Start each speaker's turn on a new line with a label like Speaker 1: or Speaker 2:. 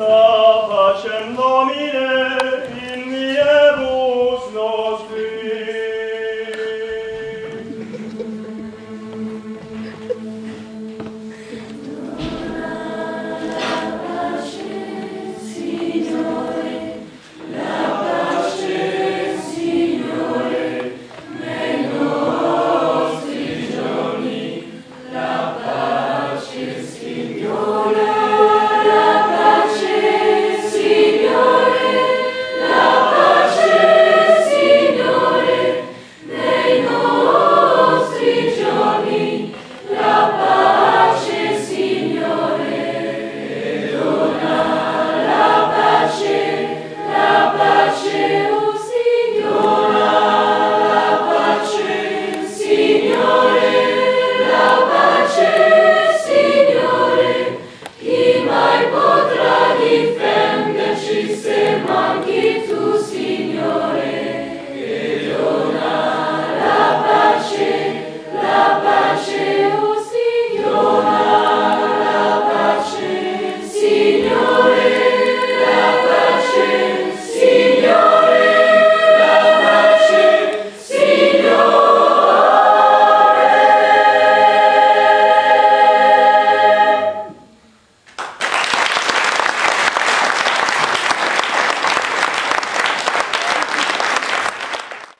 Speaker 1: Da pacem Domine